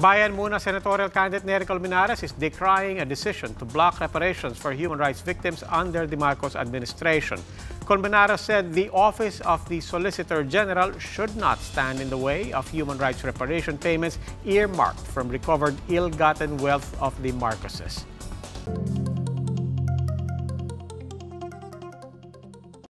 Bayan Muna senatorial candidate Neri Colmenares is decrying a decision to block reparations for human rights victims under the Marcos administration. Colmenares said the office of the Solicitor General should not stand in the way of human rights reparation payments earmarked from recovered ill-gotten wealth of the Marcoses.